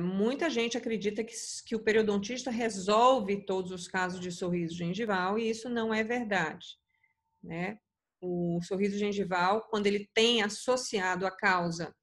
Muita gente acredita que, que o periodontista resolve todos os casos de sorriso gengival e isso não é verdade. Né? O sorriso gengival, quando ele tem associado a causa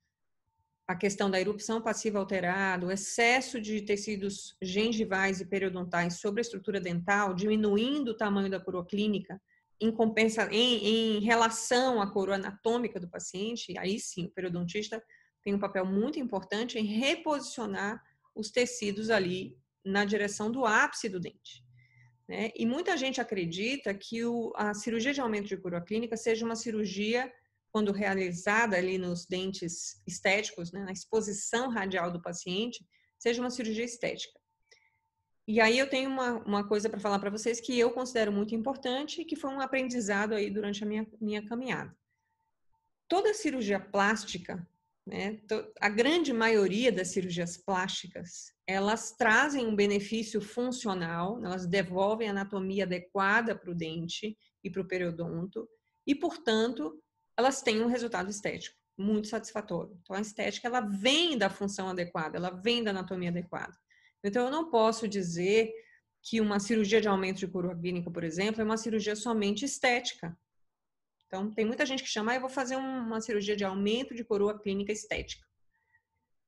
a questão da erupção passiva alterada, o excesso de tecidos gengivais e periodontais sobre a estrutura dental, diminuindo o tamanho da coroa clínica em, compensa, em, em relação à coroa anatômica do paciente, aí sim o periodontista tem um papel muito importante em reposicionar os tecidos ali na direção do ápice do dente. Né? E muita gente acredita que o, a cirurgia de aumento de coroa clínica seja uma cirurgia, quando realizada ali nos dentes estéticos, né, na exposição radial do paciente, seja uma cirurgia estética. E aí eu tenho uma, uma coisa para falar para vocês que eu considero muito importante e que foi um aprendizado aí durante a minha, minha caminhada. Toda cirurgia plástica né? A grande maioria das cirurgias plásticas, elas trazem um benefício funcional, elas devolvem a anatomia adequada para o dente e para o periodonto, e, portanto, elas têm um resultado estético muito satisfatório. Então, a estética, ela vem da função adequada, ela vem da anatomia adequada. Então, eu não posso dizer que uma cirurgia de aumento de coroa clínica, por exemplo, é uma cirurgia somente estética. Então, tem muita gente que chama, ah, eu vou fazer uma cirurgia de aumento de coroa clínica estética.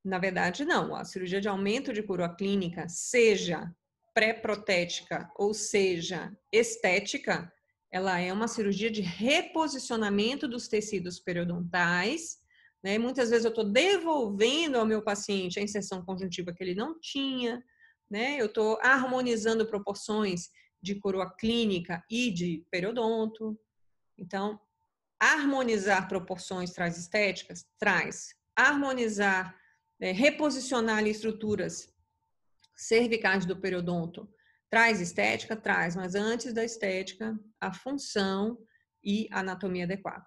Na verdade, não. A cirurgia de aumento de coroa clínica, seja pré-protética ou seja estética, ela é uma cirurgia de reposicionamento dos tecidos periodontais. Né? Muitas vezes eu estou devolvendo ao meu paciente a inserção conjuntiva que ele não tinha, né? eu estou harmonizando proporções de coroa clínica e de periodonto. Então, harmonizar proporções traz estéticas? Traz. Harmonizar, é, reposicionar estruturas cervicais do periodonto traz estética? Traz, mas antes da estética, a função e a anatomia adequada.